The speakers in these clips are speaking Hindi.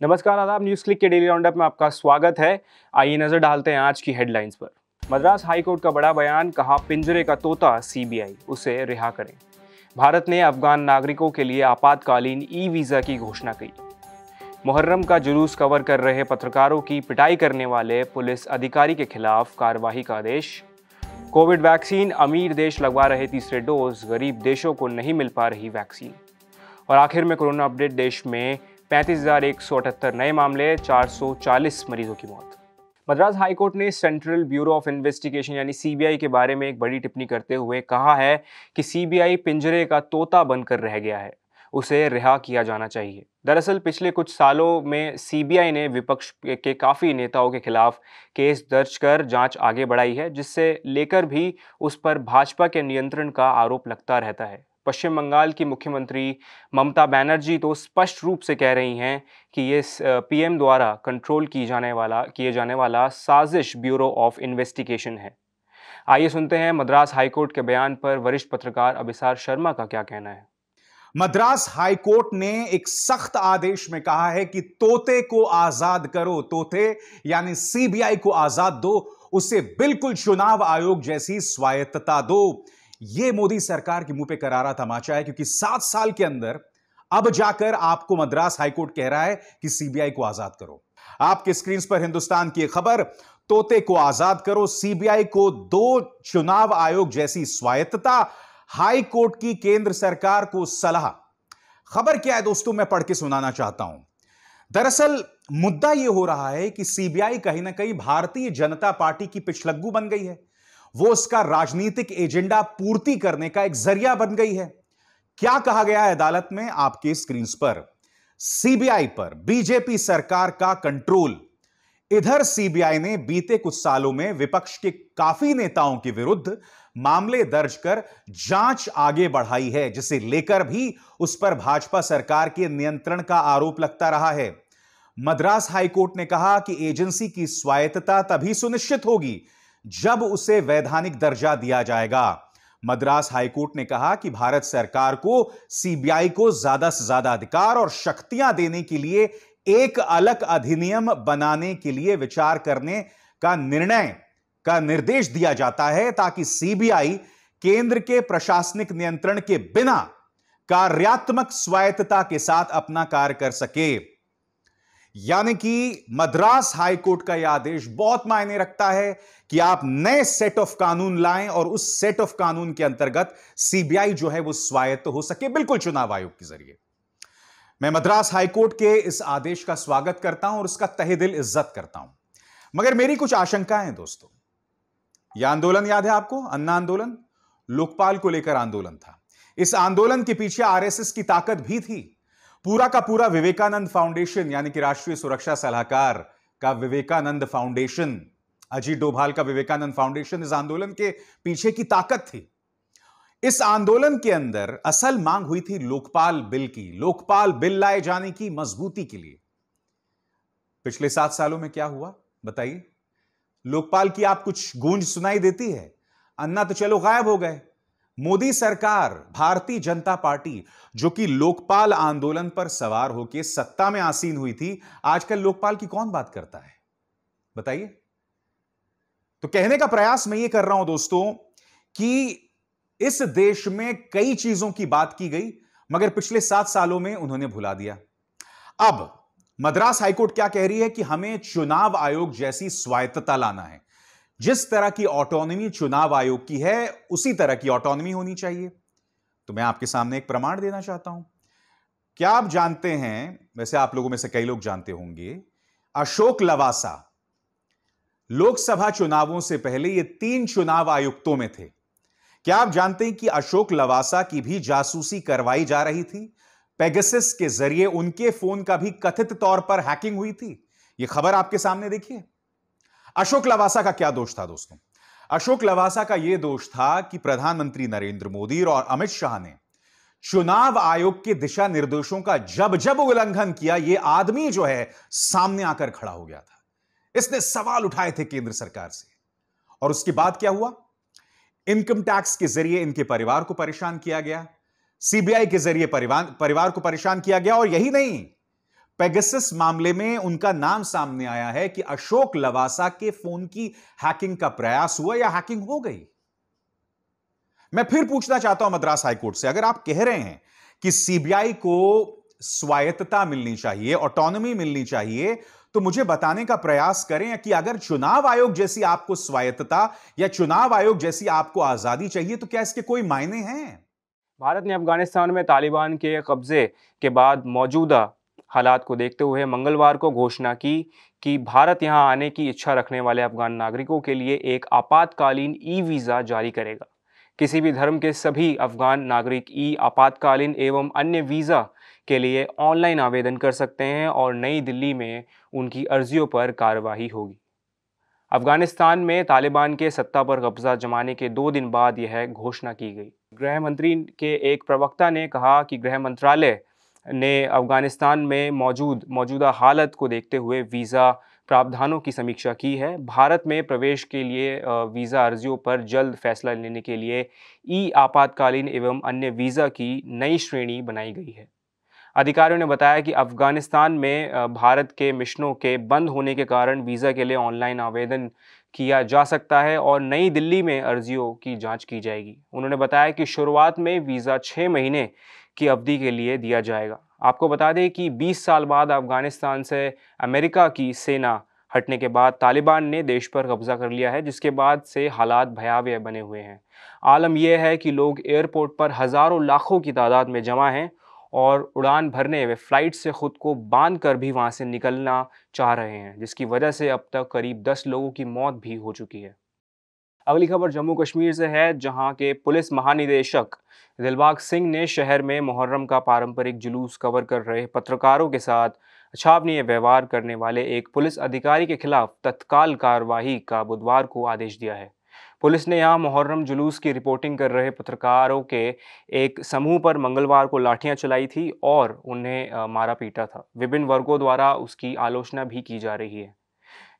नमस्कार आदाब न्यूज़ क्लिक के डेली राउंडअप में आपका स्वागत है। आइए नज़र डालते हैं आज की हेडलाइंस पर। मद्रास हाईकोर्ट का बड़ा बयान, कहा पिंजरे का तोता सीबीआई उसे रिहा करें। भारत ने अफगान नागरिकों के लिए आपातकालीन ई वीज़ा की घोषणा की। मुहर्रम का जुलूस कवर कर रहे पत्रकारों की पिटाई करने वाले पुलिस अधिकारी के खिलाफ कार्रवाई का आदेश। कोविड वैक्सीन, अमीर देश लगवा रहे तीसरे डोज, गरीब देशों को नहीं मिल पा रही वैक्सीन। और आखिर में कोरोना अपडेट, देश में पैंतीस नए मामले 440 मरीजों की मौत। मद्रास हाईकोर्ट ने सेंट्रल ब्यूरो ऑफ़ इन्वेस्टिगेशन यानी सीबीआई के बारे में एक बड़ी टिप्पणी करते हुए कहा है कि सीबीआई पिंजरे का तोता बनकर रह गया है। उसे रिहा किया जाना चाहिए। दरअसल पिछले कुछ सालों में सीबीआई ने विपक्ष के काफ़ी नेताओं के खिलाफ केस दर्ज कर जाँच आगे बढ़ाई है, जिससे लेकर भी उस पर भाजपा के नियंत्रण का आरोप लगता रहता है। पश्चिम बंगाल की मुख्यमंत्री ममता बनर्जी तो स्पष्ट रूप से कह रही हैं कि ये पीएम द्वारा कंट्रोल की जाने वाला, किए जाने वाला साजिश ब्यूरो ऑफ़ इन्वेस्टिगेशन है। आइए सुनते हैं मद्रास हाईकोर्ट के बयान पर वरिष्ठ पत्रकार अभिसार शर्मा का क्या कहना है। मद्रास हाईकोर्ट ने एक सख्त आदेश में कहा है कि तोते को आज़ाद करो, तोते यानी सीबीआई को आज़ाद दो उसे बिल्कुल चुनाव आयोग जैसी स्वायत्तता दो। यह मोदी सरकार के मुँह पे करारा तमाचा है, क्योंकि सात साल के अंदर अब जाकर आपको मद्रास हाईकोर्ट कह रहा है कि सीबीआई को आज़ाद करो। आपके स्क्रीन पर हिंदुस्तान की खबर, तोते को आज़ाद करो, सीबीआई को दो चुनाव आयोग जैसी स्वायत्तता हाई कोर्ट की केंद्र सरकार को सलाह। खबर क्या है दोस्तों, मैं पढ़ के सुनाना चाहता हूँ। दरअसल, मुद्दा यह हो रहा है कि सीबीआई कहीं ना कहीं भारतीय जनता पार्टी की पिछलग्गू बन गई है। वो उसका राजनीतिक एजेंडा पूर्ति करने का एक ज़रिया बन गई है। क्या कहा गया है अदालत में? आपके स्क्रीन पर। सीबीआई पर। बीजेपी सरकार का कंट्रोल। इधर सीबीआई ने बीते कुछ सालों में विपक्ष के काफ़ी नेताओं के विरुद्ध मामले दर्ज कर जाँच आगे बढ़ाई है, जिसे लेकर भी उस पर भाजपा सरकार के नियंत्रण का आरोप लगता रहा है। मद्रास हाईकोर्ट ने कहा कि एजेंसी की स्वायत्तता तभी सुनिश्चित होगी जब उसे वैधानिक दर्जा दिया जाएगा। मद्रास हाईकोर्ट ने कहा कि भारत सरकार को सीबीआई को ज़्यादा से ज़्यादा अधिकार और शक्तियाँ देने के लिए एक अलग अधिनियम बनाने के लिए विचार करने का निर्णय, का निर्देश दिया जाता है ताकि सीबीआई केंद्र के प्रशासनिक नियंत्रण के बिना कार्यात्मक स्वायत्तता के साथ अपना कार्य कर सके। यानी कि मद्रास हाईकोर्ट का यह आदेश बहुत मायने रखता है कि आप नए सेट ऑफ़ कानून लाएँ और उस सेट ऑफ़ कानून के अंतर्गत सीबीआई जो है वो स्वायत्त हो सके। बिल्कुल चुनाव आयोग के ज़रिए। मैं मद्रास हाईकोर्ट के इस आदेश का स्वागत करता हूँ और उसका तहे दिल इज़्ज़त करता हूँ। मगर मेरी कुछ आशंकाएँ दोस्तों। यह आंदोलन याद है आपको? अन्ना आंदोलन? लोकपाल को लेकर आंदोलन था। इस आंदोलन के पीछे आरएसएस की ताकत भी थी। पूरा का पूरा विवेकानंद फाउंडेशन, यानी कि राष्ट्रीय सुरक्षा सलाहकार का विवेकानंद फाउंडेशन, अजीत डोभाल का विवेकानंद फाउंडेशन इस आंदोलन के पीछे की ताकत थी। इस आंदोलन के अंदर असल मांग हुई थी लोकपाल बिल की, लोकपाल बिल लाए जाने की मजबूती के लिए। पिछले सात सालों में क्या हुआ, बताइए? लोकपाल की आप कुछ गूंज सुनाई देती है? अन्ना तो चलो गायब हो गए। मोदी सरकार, भारतीय जनता पार्टी, जो कि लोकपाल आंदोलन पर सवार होकर सत्ता में आसीन हुई थी, आजकल लोकपाल की कौन बात करता है? बताइए। तो कहने का प्रयास मैं ये कर रहा हूँ दोस्तों कि इस देश में कई चीज़ों की बात की गई, मगर पिछले सात सालों में उन्होंने भुला दिया। अब मद्रास हाईकोर्ट क्या कह रही है कि हमें चुनाव आयोग जैसी स्वायत्तता लाना है। जिस तरह की ऑटोनॉमी चुनाव आयोग की है, उसी तरह की ऑटोनॉमी होनी चाहिए। तो मैं आपके सामने एक प्रमाण देना चाहता हूँ। क्या आप जानते हैं, वैसे आप लोगों में से कई लोग जानते होंगे, अशोक लवासा लोकसभा चुनावों से पहले ये तीन चुनाव आयुक्तों में थे। क्या आप जानते हैं कि अशोक लवासा की भी जासूसी करवाई जा रही थी? पेगसिस के ज़रिए उनके फ़ोन का भी कथित तौर पर हैकिंग हुई थी। यह खबर आपके सामने देखिए। अशोक लवासा का क्या दोष था दोस्तों? अशोक लवासा का यह दोष था कि प्रधानमंत्री नरेंद्र मोदी और अमित शाह ने चुनाव आयोग के दिशा निर्देशों का जब जब उल्लंघन किया यह आदमी जो है, सामने आकर खड़ा हो गया था। इसने सवाल उठाए थे केंद्र सरकार से। और उसके बाद क्या हुआ? इनकम टैक्स के ज़रिए इनके परिवार को परेशान किया गया। सीबीआई के ज़रिए परिवार परिवार को परेशान किया गया और यही नहीं पेगसिस मामले में उनका नाम सामने आया है कि अशोक लवासा के फ़ोन की हैकिंग का प्रयास हुआ या हैकिंग हो गई। मैं फिर पूछना चाहता हूँ मद्रास हाईकोर्ट से, अगर आप कह रहे हैं कि सीबीआई को स्वायत्तता मिलनी चाहिए ऑटोनॉमी मिलनी चाहिए तो मुझे बताने का प्रयास करें कि अगर चुनाव आयोग जैसी आपको स्वायत्तता या चुनाव आयोग जैसी आपको आज़ादी चाहिए तो क्या इसके कोई मायने हैं? भारत ने अफ़गानिस्तान में तालिबान के कब्जे के बाद मौजूदा हालात को देखते हुए मंगलवार को घोषणा की कि भारत यहाँ आने की इच्छा रखने वाले अफगान नागरिकों के लिए एक आपातकालीन ई वीज़ा जारी करेगा। किसी भी धर्म के सभी अफगान नागरिक ई आपातकालीन एवं अन्य वीज़ा के लिए ऑनलाइन आवेदन कर सकते हैं और नई दिल्ली में उनकी अर्जियों पर कार्रवाई होगी। अफ़गानिस्तान में तालिबान के सत्ता पर कब्जा जमाने के दो दिन बाद यह घोषणा की गई। गृह मंत्री के एक प्रवक्ता ने कहा कि गृह मंत्रालय ने अफ़गानिस्तान में मौजूद, मौजूदा हालत को देखते हुए वीज़ा प्रावधानों की समीक्षा की है। भारत में प्रवेश के लिए वीज़ा अर्जियों पर जल्द फैसला लेने के लिए ई आपातकालीन एवं अन्य वीज़ा की नई श्रेणी बनाई गई है। अधिकारियों ने बताया कि अफ़गानिस्तान में भारत के मिशनों के बंद होने के कारण वीज़ा के लिए ऑनलाइन आवेदन किया जा सकता है और नई दिल्ली में अर्जियों की जाँच की जाएगी। उन्होंने बताया कि शुरुआत में वीज़ा छः महीने की अवधि के लिए दिया जाएगा। आपको बता दें कि 20 साल बाद अफ़गानिस्तान से अमेरिका की सेना हटने के बाद तालिबान ने देश पर कब्जा कर लिया है, जिसके बाद से हालात भयावह बने हुए हैं। आलम यह है कि लोग एयरपोर्ट पर हज़ारों लाखों की तादाद में जमा हैं और उड़ान भरने व फ़्लाइट से ख़ुद को बाँध कर भी वहाँ से निकलना चाह रहे हैं, जिसकी वजह से अब तक करीब दस लोगों की मौत भी हो चुकी है। अगली खबर जम्मू कश्मीर से है, जहाँ के पुलिस महानिदेशक दिलबाग सिंह ने शहर में मुहर्रम का पारंपरिक जुलूस कवर कर रहे पत्रकारों के साथ अछावनीय व्यवहार करने वाले एक पुलिस अधिकारी के खिलाफ तत्काल कार्रवाई का बुधवार को आदेश दिया है। पुलिस ने यहाँ मुहर्रम जुलूस की रिपोर्टिंग कर रहे पत्रकारों के एक समूह पर मंगलवार को लाठियाँ चलाई थी और उन्हें मारा पीटा था। विभिन्न वर्गों द्वारा उसकी आलोचना भी की जा रही है।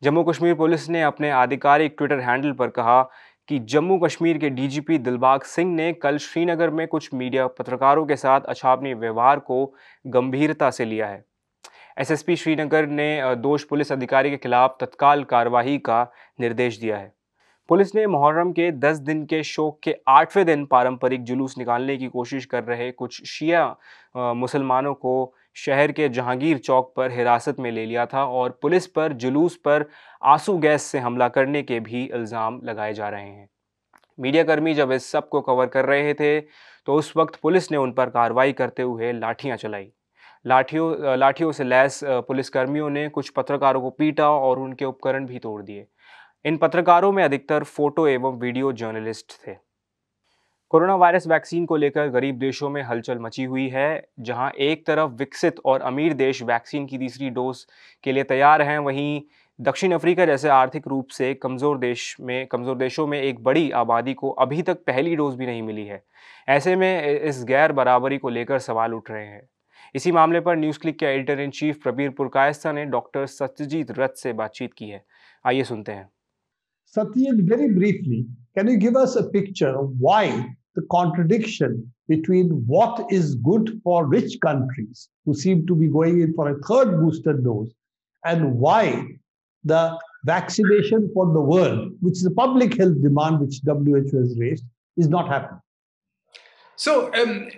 जम्मू कश्मीर पुलिस ने अपने आधिकारिक ट्विटर हैंडल पर कहा कि जम्मू कश्मीर के डीजीपी दिलबाग सिंह ने कल श्रीनगर में कुछ मीडिया पत्रकारों के साथ अछावनी व्यवहार को गंभीरता से लिया है। एसएसपी श्रीनगर ने दोष पुलिस अधिकारी के खिलाफ तत्काल कार्रवाई का निर्देश दिया है। पुलिस ने मुहर्रम के 10 दिन के शोक के आठवें दिन पारंपरिक जुलूस निकालने की कोशिश कर रहे कुछ शिया मुसलमानों को शहर के जहांगीर चौक पर हिरासत में ले लिया था और पुलिस पर जुलूस पर आँसू गैस से हमला करने के भी इल्ज़ाम लगाए जा रहे हैं। मीडियाकर्मी जब इस सबको कवर कर रहे थे तो उस वक्त पुलिस ने उन पर कार्रवाई करते हुए लाठियाँ चलाई। लाठियों लाठियों से लैस पुलिसकर्मियों ने कुछ पत्रकारों को पीटा और उनके उपकरण भी तोड़ दिए। इन पत्रकारों में अधिकतर फ़ोटो एवं वीडियो जर्नलिस्ट थे। कोरोना वायरस वैक्सीन को लेकर गरीब देशों में हलचल मची हुई है जहाँ एक तरफ़ विकसित और अमीर देश वैक्सीन की तीसरी डोज के लिए तैयार हैं वहीं दक्षिण अफ्रीका जैसे आर्थिक रूप से कमज़ोर देश में कमज़ोर देशों में एक बड़ी आबादी को अभी तक पहली डोज भी नहीं मिली है। ऐसे में इस गैर बराबरी को लेकर सवाल उठ रहे हैं। इसी मामले पर न्यूज़ क्लिक के editor in chief Prabir Purkayastha ने डॉक्टर सत्यजीत रथ से बातचीत की है। आइए सुनते हैं। Satyajit, very briefly, can you give us a picture of why the contradiction between what is good for rich countries who seem to be going in for a third booster dose and why the vaccination for the world, which is a public health demand which WHO has raised, is not happening? So, um,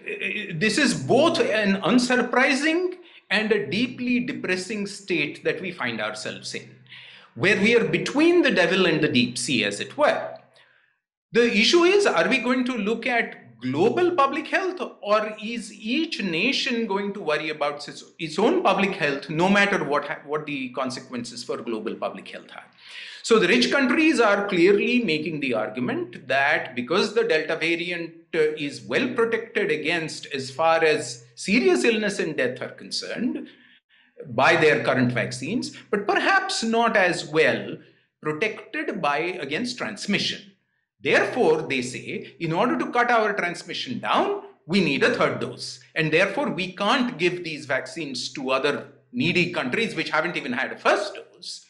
this is both an unsurprising and a deeply depressing state that we find ourselves in where we are between the devil and the deep sea, as it were. The issue is are we going to look at global public health or is each nation going to worry about its, its own public health no matter what, what the consequences for global public health are? So the rich countries are clearly making the argument that because the Delta variant uh, is well protected against as far as serious illness and death are concerned, by their current vaccines, but perhaps not as well protected by against transmission. Therefore, they say, in order to cut our transmission down, we need a third dose. And therefore, we can't give these vaccines to other needy countries which haven't even had a first dose.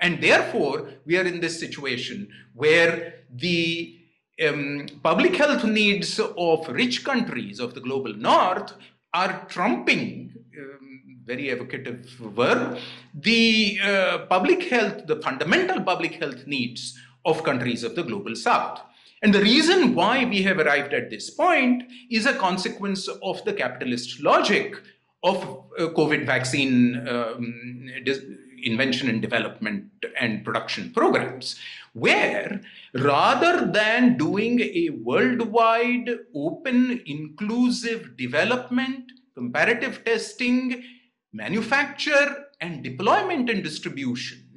And therefore, we are in this situation where the um, public health needs of rich countries of the global north are trumping um, very evocative verb, the uh, public health, the fundamental public health needs of countries of the global south. And the reason why we have arrived at this point is a consequence of the capitalist logic of uh, COVID vaccine um, invention and development and production programs, where rather than doing a worldwide, open, inclusive development, comparative testing, manufacture, and deployment and distribution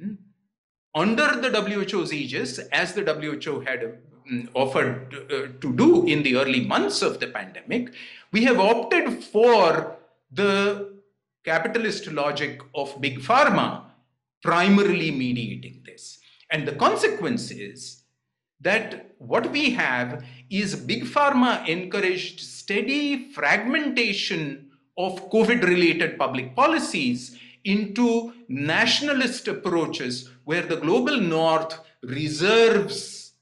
under the WHO's aegis, as the WHO had um, offered uh, to do in the early months of the pandemic, we have opted for the capitalist logic of big pharma primarily mediating this. And the consequence is that what we have is big pharma encouraged steady fragmentation of COVID related public policies into nationalist approaches where the global north reserves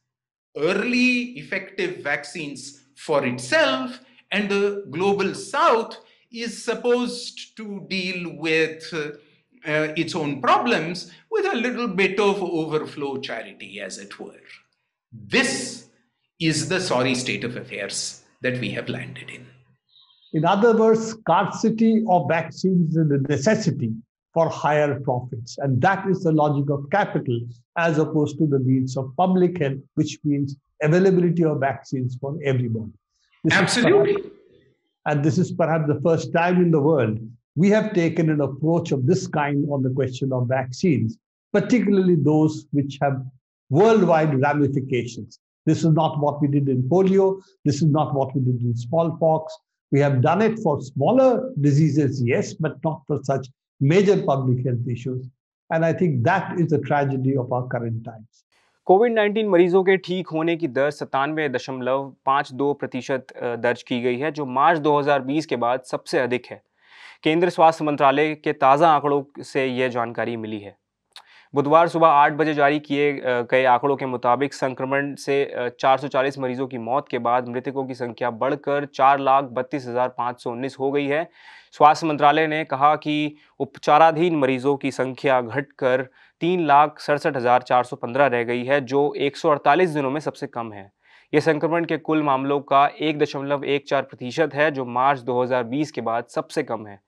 early effective vaccines for itself and the global south is supposed to deal with uh, its own problems with a little bit of overflow charity, as it were. This is the sorry state of affairs that we have landed in. In other words, scarcity of vaccines is a necessity for higher profits. And that is the logic of capital as opposed to the needs of public health, which means availability of vaccines for everybody. This Absolutely. Perhaps, and this is perhaps the first time in the world we have taken an approach of this kind on the question of vaccines, particularly those which have worldwide ramifications. This is not what we did in polio. This is not what we did in smallpox. We have done it for smaller diseases, yes, but not for such major public health issues. And I think that is the tragedy of our current times. Covid 19 मरीजों के ठीक होने की दर सतानवे दशमलव पाँच दो प्रतिशत दर्ज की गई है, जो मार्च 2020 के बाद सबसे अधिक है केंद्र स्वास्थ्य मंत्रालय के ताज़ा आंकड़ों से यह जानकारी मिली है बुधवार सुबह आठ बजे जारी किए गए आंकड़ों के मुताबिक संक्रमण से 440 मरीजों की मौत के बाद मृतकों की संख्या बढ़कर चार लाख बत्तीस हज़ार पाँच सौ उन्नीस हो गई है। स्वास्थ्य मंत्रालय ने कहा कि उपचाराधीन मरीजों की संख्या घटकर तीन लाख सड़सठ हज़ार चार सौ पंद्रह रह गई है, जो एक सौ अड़तालीस दिनों में सबसे कम है। ये संक्रमण के कुल मामलों का एक दशमलव एक चार प्रतिशत है, जो मार्च 2020 के बाद सबसे कम है।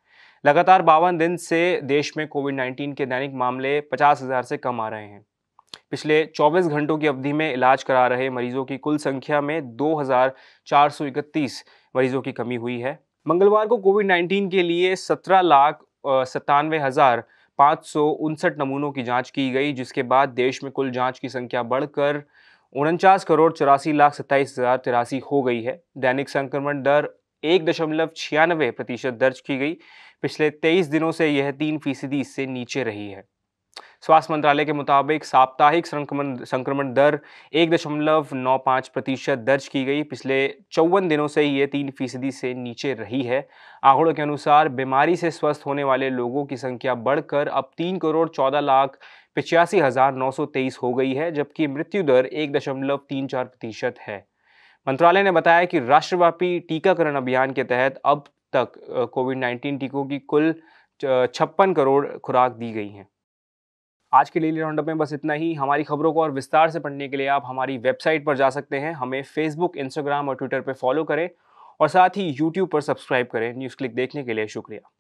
लगातार बावन दिन से देश में कोविड 19 के दैनिक मामले पचास हज़ार से कम आ रहे हैं। पिछले 24 घंटों की अवधि में इलाज करा रहे मरीजों की कुल संख्या में 2,431 मरीजों की कमी हुई है। मंगलवार को कोविड 19 के लिए सत्रह लाख सत्तानवे हज़ार पाँच सौ उनसठ नमूनों की जाँच की गई जिसके बाद देश में कुल जाँच की संख्या बढ़कर उनचास करोड़ चौरासी लाख सत्ताईस हज़ार तिरासी हो गई है। दैनिक संक्रमण दर एक दशमलव छियानवे प्रतिशत दर्ज की गई पिछले तेईस दिनों से यह तीन फ़ीसदी इससे नीचे रही है। स्वास्थ्य मंत्रालय के मुताबिक साप्ताहिक संक्रमण संक्रमण दर एक दशमलव नौ पाँच प्रतिशत दर्ज की गई। पिछले चौवन दिनों से ये तीन फ़ीसदी से नीचे रही है। आंकड़ों के अनुसार बीमारी से स्वस्थ होने वाले लोगों की संख्या बढ़कर अब तीन करोड़ चौदह लाख पिचासी हज़ार नौ सौ तेईस हो गई है, जबकि मृत्यु दर एक दशमलव तीन चार प्रतिशत है। मंत्रालय ने बताया कि राष्ट्रव्यापी टीकाकरण अभियान के तहत अब तक कोविड 19 टीकों की कुल छप्पन करोड़ खुराक दी गई हैं। आज के डेली राउंडअप में बस इतना ही। हमारी खबरों को और विस्तार से पढ़ने के लिए आप हमारी वेबसाइट पर जा सकते हैं। हमें फेसबुक इंस्टाग्राम और ट्विटर पर फॉलो करें और साथ ही यूट्यूब पर सब्सक्राइब करें। न्यूज़ क्लिक देखने के लिए शुक्रिया।